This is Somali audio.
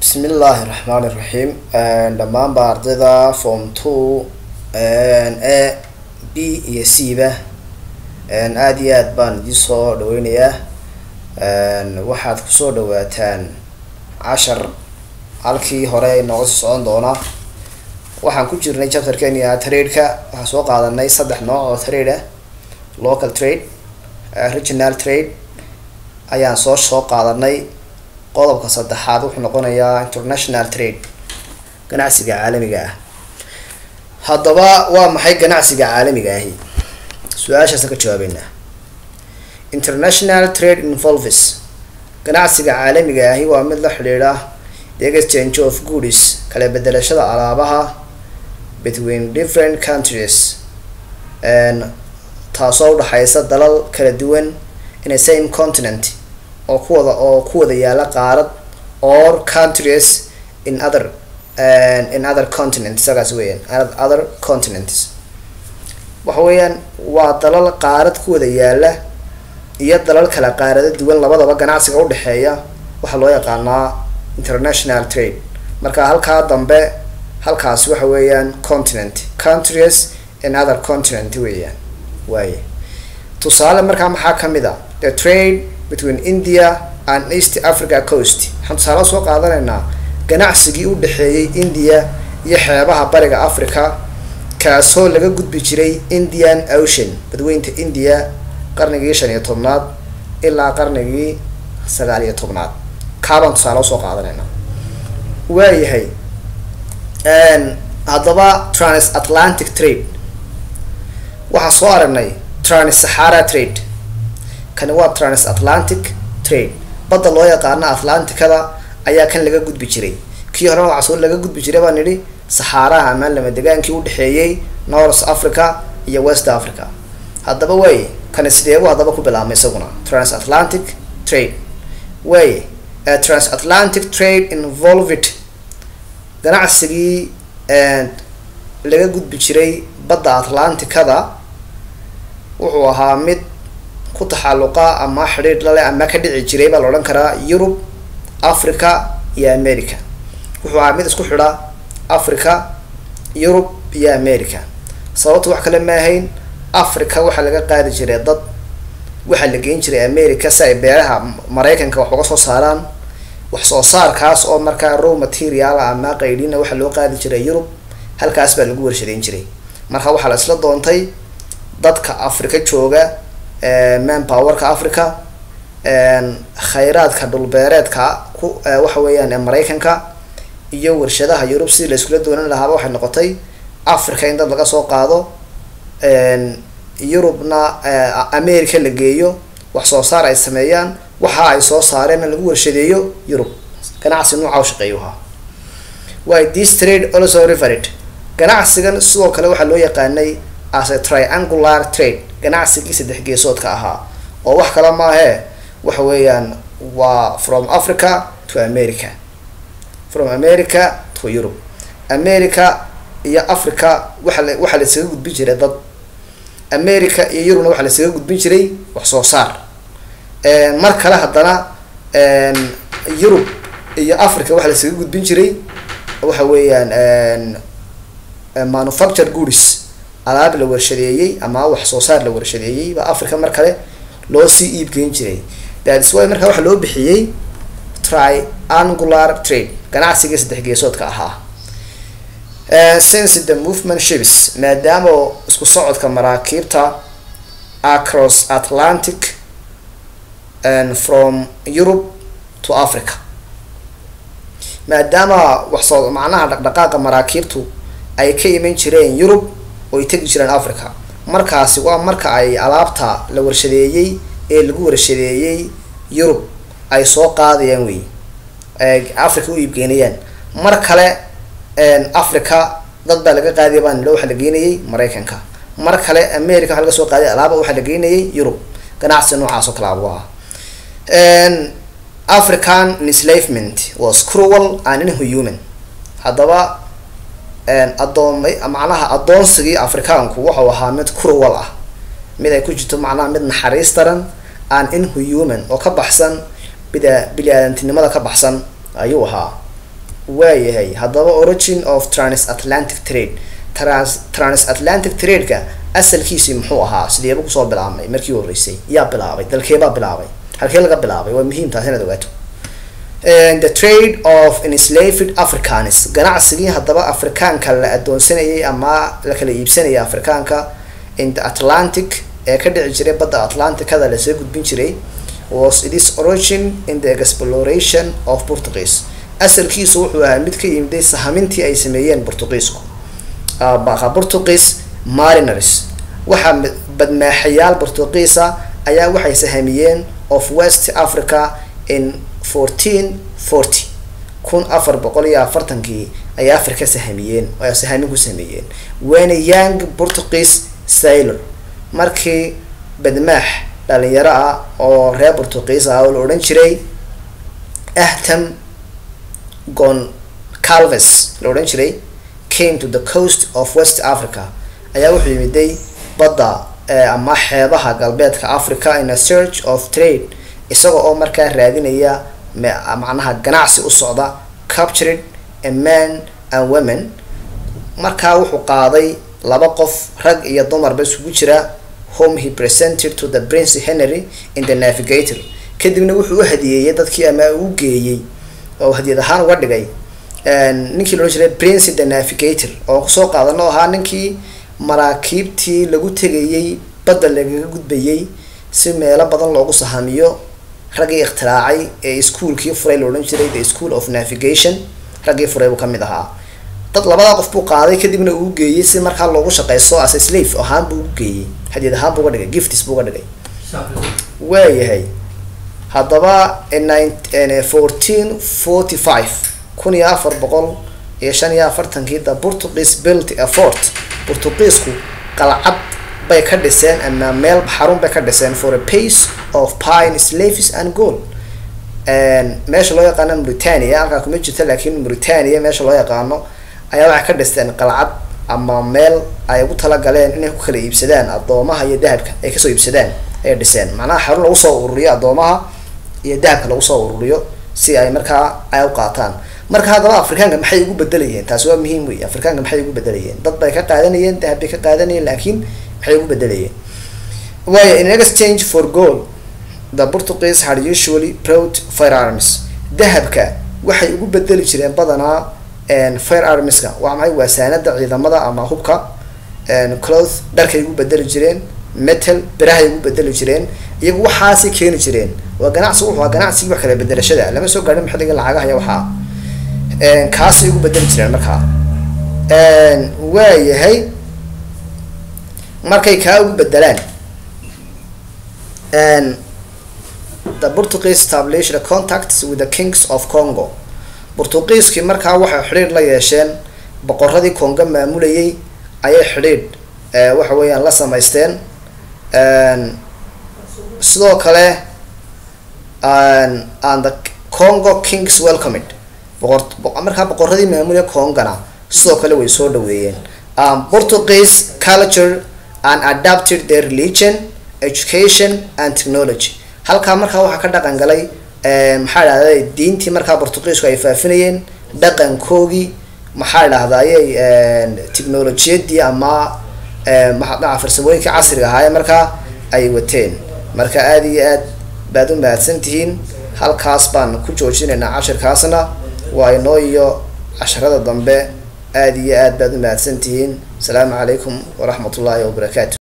bismillaahi raxmaani raxiim dhammaanba ardayda form two a b iyo c ba. Aada iyo aad baan idin soo dhaweynayaa waxaad ku soo dhawaataan cashar. Halkii hore nooga soo socon doona waxaan ku jirnay chapterkenia trade-ka. Waxaan soo qaadanay saddex nooc oo trade ah. Local trade regional trade. Ayaan soo soo qaadanay qodobka saddexaad wuxuu noqonayaa international trade ganacsiga caalamiga ah. Haddaba waa maxay ganacsiga caalamiga ahi? Su'aashaasaan ka jawaabeynaa international trade involves ganacsiga caalamiga ahi waa mid la xidhiidha the exchange of goods kala bedelashada alaabaha between different countries taasoo udhexeysa dalal kala duwan in a same continent oo kuwada oo ku wada yaalla qaarad or countries in other in other continent isagaas weeyaan other continents. Waxa weeyaan waa dalal qaarad ku wada yaalla iyo dalal kala qaarado duwan labadaba ganacsiga udhexeeya waxaa loo yaqaanaa international trade. Marka halkaa dambe halkaasi waxa weeyaan continent countries in other continent weeyaan waaye. Tusaale markaa maxaa ka mid a the trade between india and east africa coast. Waxaan tusaale soo qaadanaynaa ganacsigii u dhexeeyey india iyo xeebaha bariga africa kaasoo laga gudbi jiray indian ocean badweynta india qarnigii shan iyo tobnaad ilaa qarnigii sagaal iyo tobnaad. Kaabaan tusaale u soo qaadanaynaa waayahay haddaba transatlantic trade. Waxaan soo aragnay transsahara trade kani waa transatlantic trade badda loo yaqaano atlanticada ayaa kan laga gudbi jiray. Kii hore waxaa laga gudbi jiray baan nidhi saxaaraha lama degaankii udhexeeyey north africa iyo west africa. Haddaba way kani sideebu haddaba ku bilaabmay isaguna? Transatlantic trade way transatlantic trade involved. Ganacsigii laga gudbi jiray badda atlanticada wuxuu ahaa mid ku taxalluqa ama xidhiidh lale ama ka dhici jiray baa la odhan karaa yurub africa iyo america wuxuu ahaa mid isku xidha africa yurub iyo america sababta wax kale ma ahayn africa waxaa laga qaadi jiray dad waxaa la geyn jiray america si ay beeraha maraykanka wax uga soo saaraan. Wax soo saarkaas oo markaa row material ama qaydhina waxaa loo qaadi jiray yurub halkaas baa lagu warshadeyn jiray. Marka waxaa la isla doontay dadka africa jooga manpowerka africa khayraadka dhulbeereedka ku waxa weeyaan maraykanka iyo warshadaha yurub sidii la iskula doonan lahaaba waxay noqotay africa in dad laga soo qaado. Yurubna america la geeyo wax soo saar ay sameeyaan waxa ay soo saareenna lagu warshadeeyo yurub. Ganacsi nooca u shaqeeyu ahaa way this trade also referred? Ganacsigan sidoo kale waxaa loo yaqaanay as a triangular trade ganacsigii saddex geesoodka ahaa oo wax kale maahee waxa weeyaan waa from africa to america. From america to europe. America iyo africa waxa la waxaa laisaga gudbin jiray dad. America iyo eurubna waxaa laisaga gudbin jiray wax soo saar. Mar kale haddana yurub iyo africa waxaa laisaga gudbin jiray waxa weeyaan manufacture goods alaab la warshadeeyey ama wax soo saar la warshadeeyey baa africa mar kale loo sii iibgeyn jiray. Thats wy markaa waxaa loo bixiyey triangular trade ganacsigii saddex geesoodka ahaa. Since the movement ships maadaama isku socodka maraakiibta across atlantic and from europe to africa. Maadaama waxsoo macnaha dhaqdhaqaaqa maraakiibtu ay ka iman jireen yurub oo ay tegi jireen africa markaasi waa marka ay alaabta la warshadeeyey ee lagu warshadeeyey yurub ay soo qaadayaan wey africa u iibgeynayaan. Mar kale africa dad baa laga qaadaya baa nilo waxaa la geynayay maraykanka. Mar kale america waxa laga soo qaaday alaaba waxaa la geynayay yurub. Ganacsi noocaas oo kale abu ah african enslavement was cruel and inhuman. Haddaba adoomay macnaha adoonsigii afrikaanku wuxuu ahaa mid cruel ah. Mid ay ku jirto macnaha mid naxariis daran and inhuman oo ka baxsan bida bili-aadantinimada ka baxsan ayuu ahaa. Waayahay haddaba origin of transatlantic trade. Trans transatlantic trade-ka asalkiisii muxuu ahaa sideeba ku soo bilaabmay? Markii horreysay yaa bilaabay dalkeebaa bilaabay? Halkee laga bilaabay? Waa muhiim taas inaad ogaato the trade of enslaved africans. Ganacsigii haddaba afrikaanka la adoonsanayay ama la kala iibsanayay afrikaanka in the atlantic ee ka dhici jiray badda atlanticada la soo gudbin jiray was its origin in the exploration of portuguese. Asalkiisu wuxuu ahaa mid ka yimiday sahamintii ay sameeyeen portugiisku baqa portuguese mariners. Waxaa badmaaxayaal portugiisa ayaa waxay sahamiyeen of west africa in fourteen forty. Kun afar boqol iyo afartankii ayay africa sahamiyeen oo sahamin ku sameeyeen. Wena young portuguese sailor markii badmaax dhalinyaro ah oo reer portugiis ah oo la odhan jiray ahtam gon calves la odhan jiray came to the coast of west africa. Ayaa wuxuu yimiday badda ama xeebaha galbeedka africa in a search of trade isaga oo markaa raadinaya macnaha ganacsi u socda captured a man and women. Markaa wuxuu qaaday laba qof rag iyo dumarba isugu jira home he presented to the prince henry in the navigator. Kadibna wuxuu u hadiyeeyey dadkii ama u geeyey oo hadiyad ahaan uga dhigay ninkii loodhan jiray prince the navigator oo ku soo qaadano ahaa ninkii maraakiibtii lagu tegayey badda lagaga gudbayey si meelo badan loogu sahamiyo raggii ikhtiraacay ee ischoolkii furay la odhan jiray the school of navigation. Raggii furay buu ka mid ahaa. Dad labadaa qof buu qaaday kadibna uu geeyey si markaa loogu shaqeysto as slave. Ahaan buu ugu geeyey. Hadiyad ahaan buu uga dhigay. Gifts buu dhigay. Waayahay haddaba fourteen forty five kun iyo afar boqol iyo shan iyo afartankii the portuguese built a fort. Portugiisku qalcad bay ka dhiseen ama meel xarun bay ka dhiseen for a pace of pine slaves and gold meesha loo yaqaano mauritania halkaa kuma jirta laakiin mauritania meesha loo yaqaano ayaa waxay ka dhisteen qalcad ama meel ay ugu talagaleen inay ku kala iibsadaan addoomaha iyo dahabka ay ka soo iibsadaan ayay dhiseen. Macnaha xarun lagu soo ururiyo addoomaha iyo dahabka lagu soo ururiyo si ay markaa ay u qaataan. Marka haddaba afrikaanka maxay ugu bedelayeen taasi waa muhiim wey afrikaanka maxay ugu bedelayeen dad bay ka qaadanayeen dahab bay ka qaadanayeen laakiin maxay ugu bedelayeen waayo in exchange for gold the portuguese had usually brought firearms dahabka waxay ugu bedeli jireen badanaa firearmska waa maxay? Waa saanada ciidamada ama hubka cloth dharkay ugu bedeli jireen metal berahay ugu bedeli jireen iyagu waxaasay keeni jireen. Waa ganacsi wuxuu waa ganacsigii wax kala bedelashada lama soo gaadhin maxalliga lacagaha iyo waxaa kaasay ugu bedeli jireen markaa. Waayahay markay kaa ugu bedelaan the portuguese established contacts with the kings of congo. Portugiiskii markaa waxay xidhiidh la yeesheen boqoradii congo maamulayay ayay xidhiidh waxa weeyaan la samaysteen sidoo kale and the congo kings welcomed. Markaa boqoradii maamulaya congona sidoo kale way soo dhaweeyeen portuguese culture and adapted their religion education and technology. Halkaa markaa waxaa ka dhaqan galay maxaa dhahday diintii markaa portugiisku ay faafinayeen dhaqankoogii maxaa dhahdaayey technolojiyadii ama maa farsamooyinkii casriga ahaa ee markaa ay wateen. Marka aada iyo aad baad u mahadsan tihiin halkaas baan ku joojinaynaa cashirkaasna waa inoo iyo casharada dambe aada iyo aad baad u mahadsan tihiin asalaamu calaykum waraxmat ullaahi wabarakaatu